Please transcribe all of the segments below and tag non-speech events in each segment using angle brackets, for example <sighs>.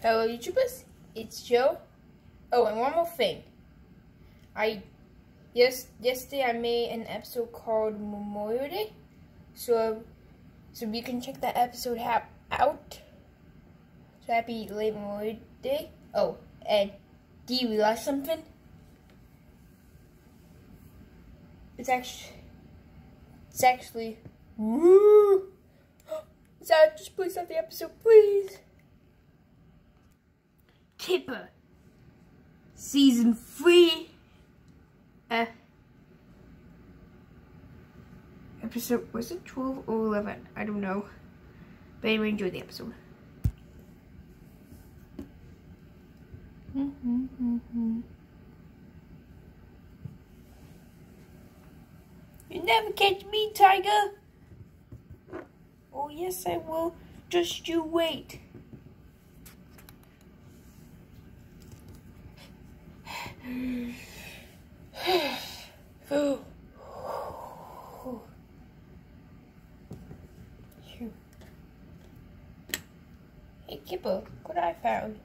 Hello YouTubers, it's Joe. Oh, and one more thing. I yes yesterday I made an episode called Memorial Day. So so you can check that episode out. So happy late Memorial Day. Oh, and do you realize something? It's actually it's actually woo <gasps> Zach, just please start the episode, please. Kipper, season three, uh, episode was it twelve or eleven? I don't know. But anyway, enjoy the episode. You never catch me, Tiger. Oh, yes, I will. Just you wait. Hey, Kipper, look what I found.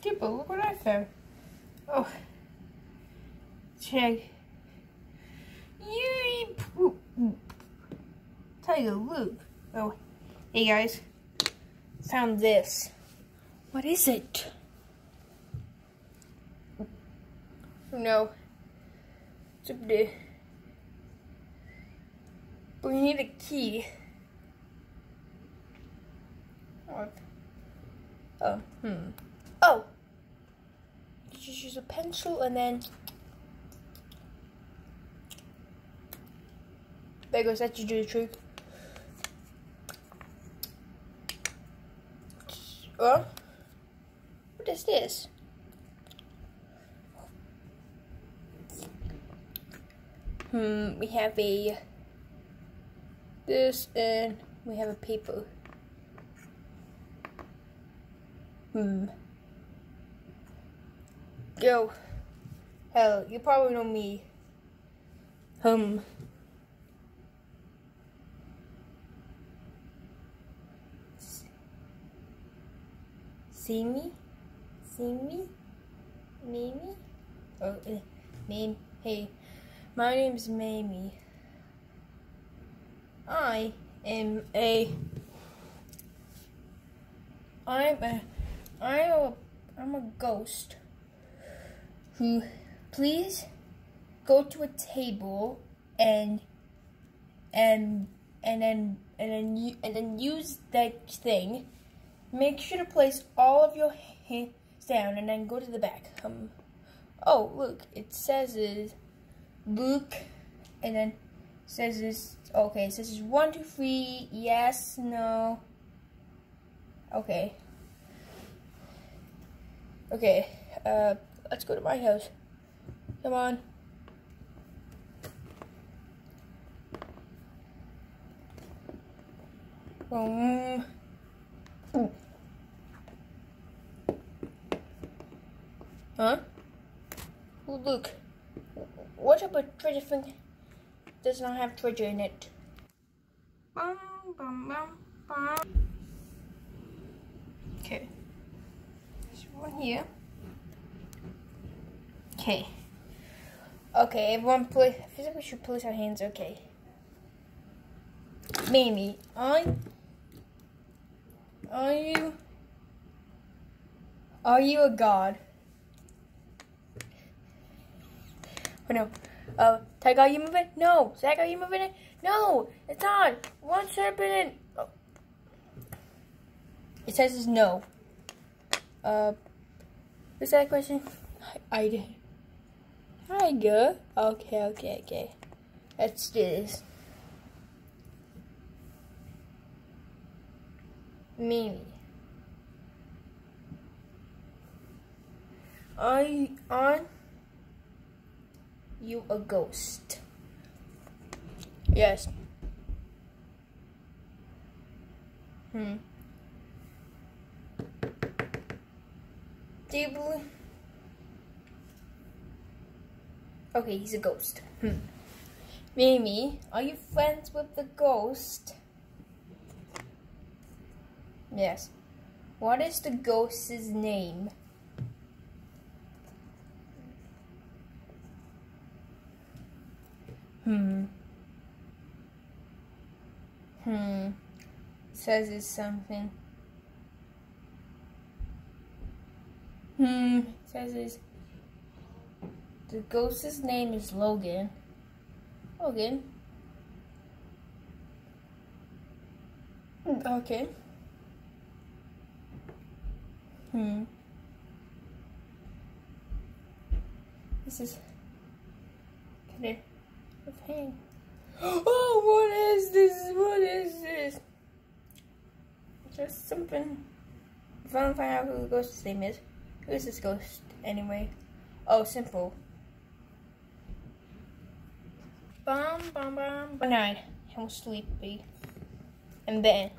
Kipper, look what I found. Oh. Check. You. Tiger, look. Oh. Hey guys, found this. What is it? No. But we need a key. Oh, hmm. Oh! You just use a pencil and then... There goes, that you do the trick. Oh, what is this? Hmm, we have a this and we have a paper. Hmm. Yo. Hell, you probably know me. Hmm. See me? See me? Mimi? Oh, uh, name. Hey, my name's Mamie. I am a. I'm a. I'm a. I'm a ghost. Who, please, go to a table and and and then and then and then use that thing Make sure to place all of your hands down and then go to the back. Um, oh, look, it says is Luke, and then says this. Okay, says is one, two, three. Yes, no. Okay. Okay. Uh, let's go to my house. Come on. Um. Ooh. Huh? Oh, look. What about treasure thing does not have treasure in it? Bum, bum, bum, bum. Okay. There's one here. Okay. Okay, everyone. I feel we should place our hands. Okay. Mamie, I. Are you. Are you a god? Oh no. Uh, Tiger, are you moving? No. Zach, are you moving it? No, it's on. One serpent. Oh. It says it's no. Uh, is that a question? I, I did. Tiger. Okay, okay, okay. Let's do this. Mimi. I on you a ghost? Yes. Hmm. Do you believe? Okay, he's a ghost. Hmm. Mimi, are you friends with the ghost? Yes. What is the ghost's name? Hmm. Hmm. Says it's something. Hmm. says it's. The ghost's name is Logan. Logan. Hmm, okay. Hmm. This is. Okay. Pain. <gasps> Oh, what is this? What is this? Just something. If I don't find out who the ghost's name is, who is this ghost anyway? Oh, simple. Bum bum bum. One night, I was sleepy, and then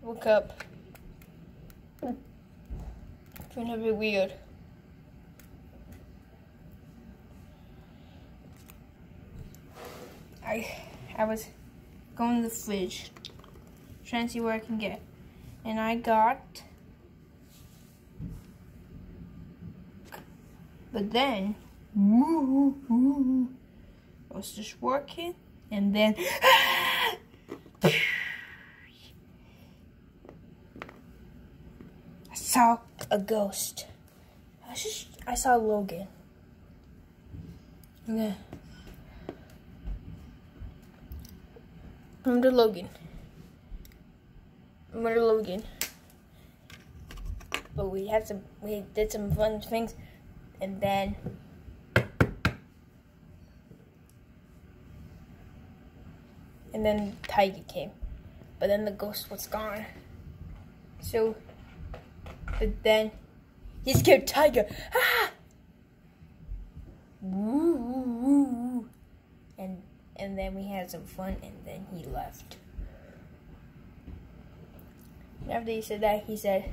woke up. Feeling a bit weird. I I was going to the fridge trying to see where I can get. And I got but then woo, I was just working and then <gasps> I saw a ghost. I just I saw Logan. Yeah. I'm the Logan. I'm Logan. But we had some, we did some fun things, and then and then Tiger came, but then the ghost was gone. So, but then he scared Tiger. Ah! Woo, woo, woo, and and then we had some fun, and then he left. After he said that, he said,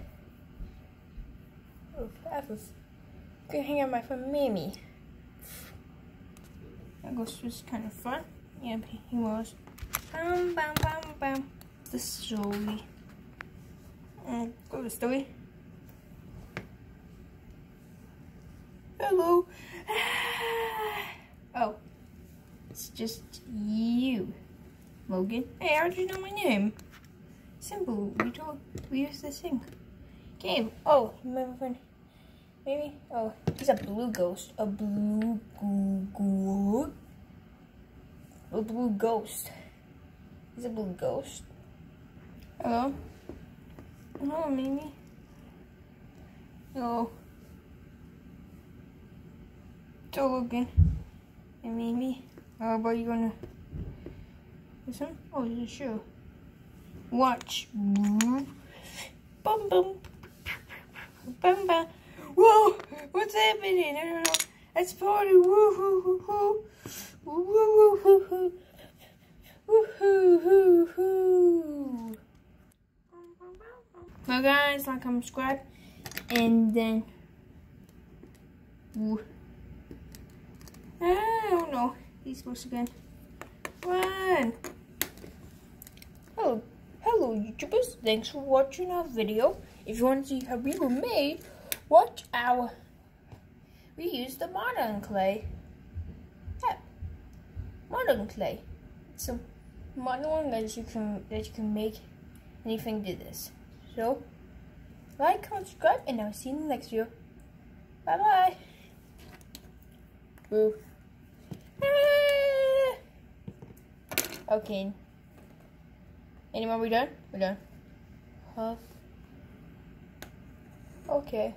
"Oh, I can hang out my friend Mimi." That was kind of fun. Yeah, he was. Bam, bam, bam, bam. The story. And go to the story. Hello. <sighs> oh. It's just you, Logan. Hey, how'd you know my name? Simple. We told we use to sing. Game. Oh, my friend. Maybe. Oh, he's a blue ghost. A blue goo goo. A blue ghost. He's a blue ghost. Hello. Hello, Mimi. Hello. So Logan and Mimi. How about you gonna this one? Oh, shoe. Watch. Bum bum. Bum bum. Whoa! What's happening? I don't know. It's party. Woo hoo hoo hoo. Woo woo hoo hoo. Woo hoo hoo hoo. So guys, like, comment, subscribe, and then. Woo. I don't know these books again. One. Hello, hello YouTubers. Thanks for watching our video. If you want to see how we were made, watch our. We used the modern clay. Yeah, modern clay. So modern one that you can that you can make anything to this. So like, comment, subscribe, and I'll see you in the next video. Bye bye. Boo. Ah. Okay. Any more? We done? We're done. Huh? Okay.